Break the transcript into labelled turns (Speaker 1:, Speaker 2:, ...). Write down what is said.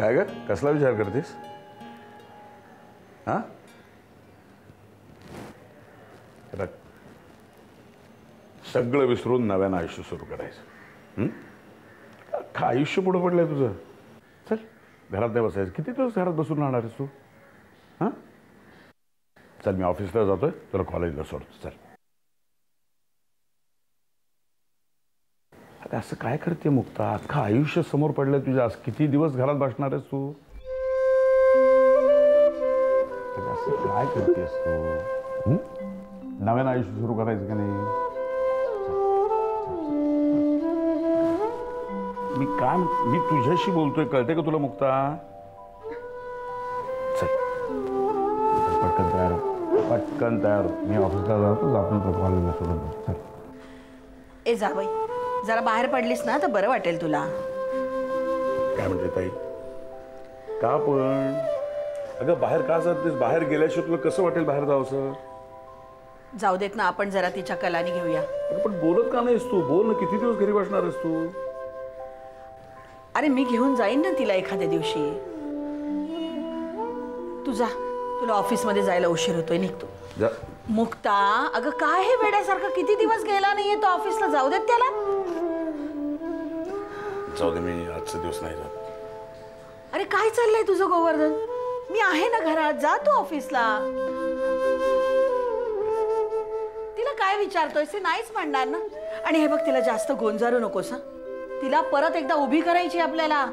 Speaker 1: काय ग? कसला विचार करतेस? हा? हे सगळं विसरून नव्यानं आयुष्य सुरू करायचं. हं? अख्खं आयुष्य पुढं पडलंय तुझं? चल घरात नाही बसायचं. किती दिवस घरात बसून राहणार आहेस तू? हां? चल मी ऑफिसला जातोय. तुला कॉलेजला सोडतो. चल. अरे असं काय करते मुक्ता? अख्खं आयुष्य समोर पडलं तुझ्या. आज किती दिवस घरात बसणार आहेस तू? अरे असं काय करतेस तू? हं? नव्यानं आयुष्य सुरू करायचं का नाही? मी काय मी तुझ्याशी बोलतोय. कळते का तुला मुक्ता? चल. चल, पटकन तयार हो. पटकन तयार हो. मी ऑफिसला जातो आपण कॉलेजला सोडून चल.
Speaker 2: ए जावई जरा बाहेर पडलीस ना तर बरं वाटेल तुला.
Speaker 1: काय म्हणते ताई? का पण? अगं बाहेर का जातेस? बाहेर गेल्याशिवाय तुला कसं वाटेल बाहेर जावंसं?
Speaker 2: जाऊ देत ना आपण जरा तिच्या कलानी घेऊया.
Speaker 1: पण बोलत का नाहीस तू? बोल ना किती दिवस घरी बसणार आहेस तू?
Speaker 2: अरे मी घेऊन जाईन ना तिला एखाद्या दिवशी. तू जा तुला ऑफिसमध्ये जायला उशीर होतोय निघतो
Speaker 1: जा.
Speaker 2: मुक्ता अगं काय हे वेड्यासारखं? किती दिवस गेला नाहीये तो ऑफिसला? जाऊ देत त्याला.
Speaker 1: जाऊ दे मी आजचे दिवस नाही जात.
Speaker 2: अरे काय चाललंय तुझं गोवर्धन? मी आहे ना घरात जा तू ऑफिसला. तिला काय विचारतोय ते नाहीच म्हणणार ना? आणि हे बघ तिला जास्त गोंजारू नकोस तिला परत एकदा उभी करायची आपल्याला.